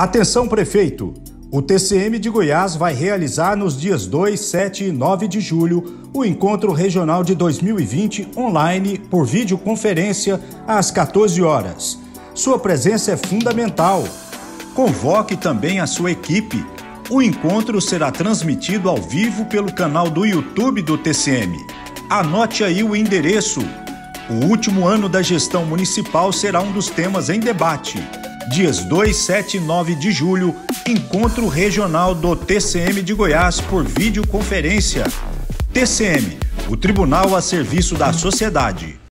Atenção, prefeito! O TCM de Goiás vai realizar nos dias 2, 7 e 9 de julho o Encontro Regional de 2020 online por videoconferência às 14 horas. Sua presença é fundamental. Convoque também a sua equipe. O encontro será transmitido ao vivo pelo canal do YouTube do TCM. Anote aí o endereço. O último ano da gestão municipal será um dos temas em debate dias 2, 7 e 9 de julho, encontro regional do TCM de Goiás por videoconferência. TCM, o Tribunal a Serviço da Sociedade.